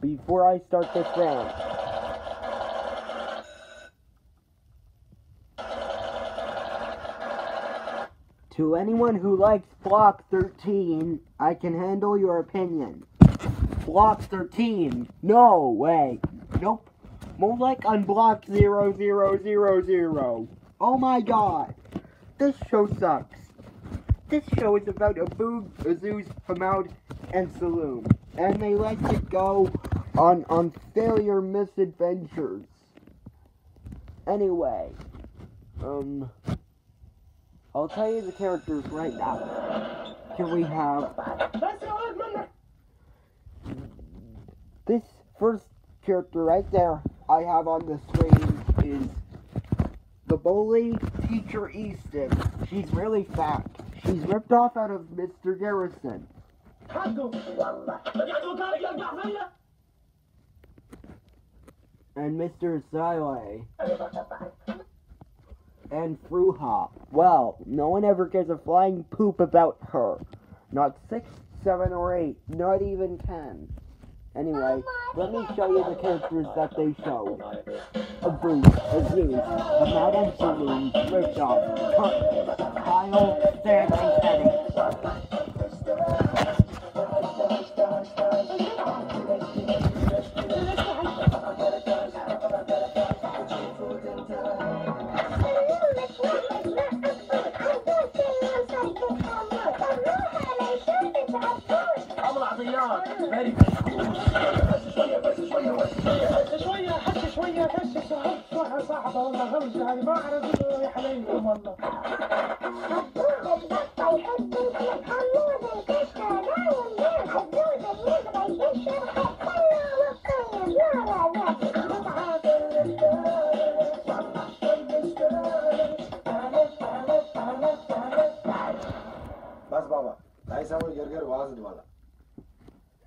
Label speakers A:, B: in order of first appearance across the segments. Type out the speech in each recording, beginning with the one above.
A: before I start this round. To anyone who likes Block 13, I can handle your opinion. Block 13. No way. Nope. More like Unblock 0000. Oh my god. This show sucks. This show is about Abu Aziz Hamad and Saloon. And they let it go on, on failure misadventures. Anyway. Um... I'll tell you the characters right now. Here we have this first character right there I have on the screen is the bully teacher Easton. She's really fat. She's ripped off out of Mr. Garrison. And Mr. Siley. And Fruha. Well, no one ever gives a flying poop about her. Not six, seven, or eight. Not even ten. Anyway, let me show you the characters that they showed. A Bruce, a Zeus, a Madame Saloon, Riptop, Kyle, Stan, and Kenny.
B: صاحبه والله زوجي يعني ما اعرف يا حليم والله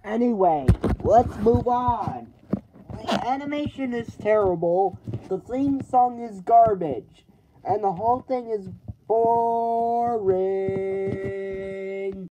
A: Anyway, let's move on. The animation is terrible, the theme song is garbage, and the whole thing is boring.